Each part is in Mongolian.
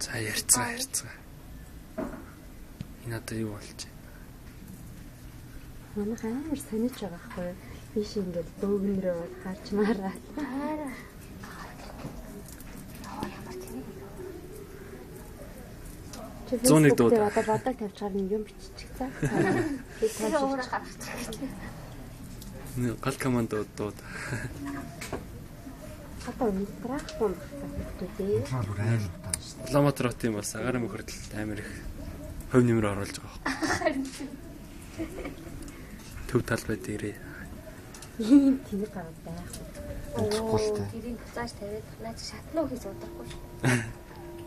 За ярьцгаа ярьцгаа. Энэ одоо юу болж байна? Манайх амар санаж байгаа байхгүй юу? Биш ингээд бөөгнөрөө гарч мараа. Хараа. Чи 101 дууд. Facebook дээр одоо бодог тавьчихаар нэг юм биччих цаа. Би өөрөө гарах гэж. Энэ гал команд дууд. Одоо микрофон хэрэгтэй. Улаанбаатар хотын бас агаар мөхөрдөл амар их хувь нэмэр оруулж байгаа байхгүй. Төв тал байдаг ирээ. Ийм тийм гараад байх. Унтрахгүй л. Тэрийг буцааж тавиад наач шатнаа хийж удахгүй шүү.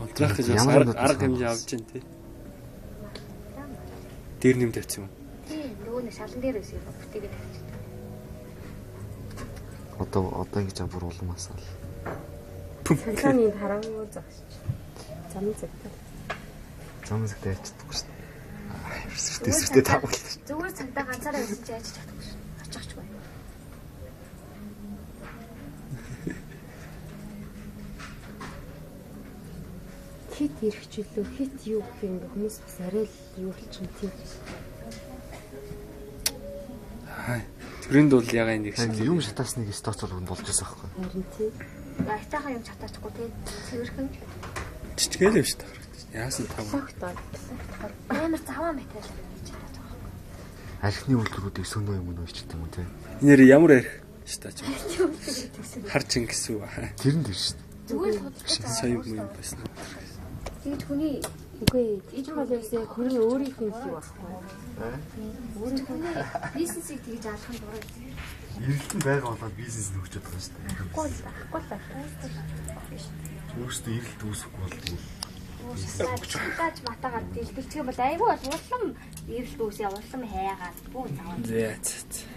Унтрах гэж бас арга хэмжээ авч дээ тий. Дээр нэм тавьсан юм. Тийм нөгөө нэг шалан дээр байсан юм бүтээгээ тавьчихсан. Одоо одоо ингэж бүр улмаас л. Цанхааны харангуй загсч. Зам зэгтэй. Зам зэгтэй ячдаггүй шүү. Аа, сүртэй сүртэй таавал. Зүгээр цагдаа ганцаараа чи яаж чадахгүй шүү. Очихчгүй. Хит ирэхчлөө хит юу гэх юм бэ хүмүүс бас арай л юу болчих юм тийм. Хай. Төрөнд бол ягаа нэг шиг. Юм шатаасныг стоцор болж байсан байхгүй. Харин тийм. Айтайхан юм чатаачгүй те. Цэвэрхэн Чичгээл юм шүү дээ. Яасан тав. Амар заваа материал хийж байгаа. Архины үйлдвэрүүдийг сөнөө юм уу ичдэг юм те. Нэр ямар арх дээ. Хар чингэс үү. Тэр нь тэр шүү. Зүгээр л худалдаж Соём юм байсан. Тэгж хүний Үгүй ээж бол ясээ хөрөн өөрийнх нь юу байхгүй. өөрийн хүний бизнесийг тэгж алах нь дуртай. Эрэлтэн байгаа болоод бизнес нөхчөд байгаа шүү. Ахгүй л ахгүй л байна. Өөрөөсөө эрэлт үүсэхгүй болдгоо. Уусаач матагаар дэлбэлцгээ бол айгүй бол улам эрэл дүүсээ улам хайгаад бүү заваа. Зэ. зэ, зэ.